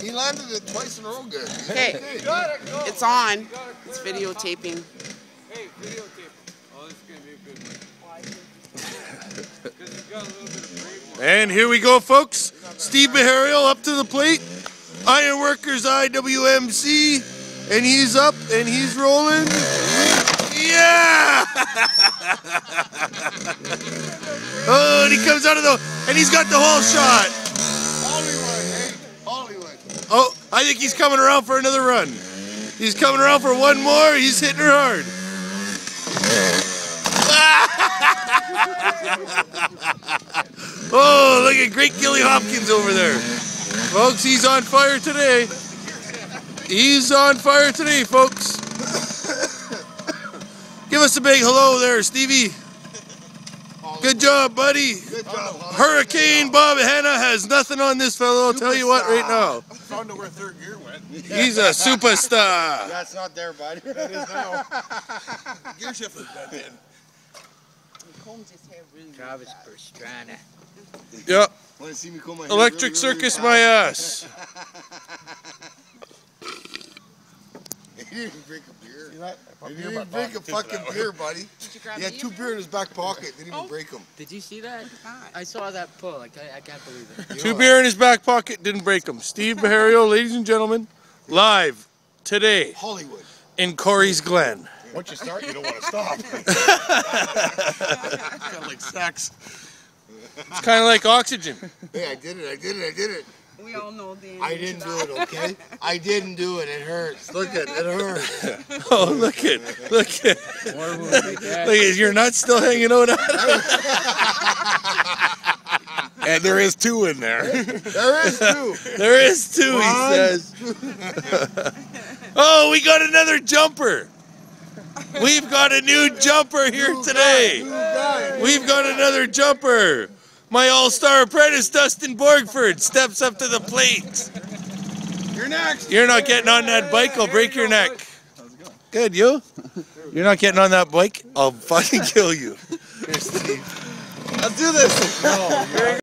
He landed it twice in a row good. Okay, it's on. It's videotaping. Hey, videotape. Oh, this is gonna be a good one. Because he's got a little bit of brave And here we go, folks. Steve Beharriell up to the plate. Ironworkers IWMC. And he's up and he's rolling. Yeah! oh, and he comes out of the. And he's got the whole shot. Oh, I think he's coming around for another run. He's coming around for one more. He's hitting her hard. oh, look at great Gilly Hopkins over there. Folks, he's on fire today. He's on fire today, folks. Give us a big hello there, Stevie. Good job, buddy. Good job, Hurricane Bob Hanna has nothing on this fellow. I'll tell you what right now. Found out where third gear went. He's a superstar. That's not there, buddy. That is now. gear shift is dead then. Combs his hair really, really Travis fast. Pastrana. Yep. Want to see me comb my Electric really, really circus fast? my ass. He didn't drink a beer. See that? He put beer in didn't my drink a fucking beer, buddy. Did you grab He had two in beer in his back pocket. Didn't even Oh. break them. Did you see that? I saw that pull. Like, I, I can't believe it. Two beer in his back pocket, didn't break them. Steve Beharriell, ladies and gentlemen, live today Hollywood. in Corey's Glen. Once you start, you don't want to stop. kind of like sex. It's kind of like oxygen. Hey, I did it. I did it. I did it. We all know the I didn't do it, okay? I didn't do it. It hurts. Look at it. It hurts. Oh, look at, it. look at, More will be look dead. at, your nuts still hanging out. And there is two in there. There is two. There is two, he says. oh, we got another jumper. We've got a new jumper here New today. guy, guy. We've got another jumper. My all-star apprentice, Dustin Borgford, steps up to the plate. You're next. You're not getting on that bike, I'll break your neck. Good, you? You're not getting on that bike, I'll fucking kill you. Here's Steve. Let's do this.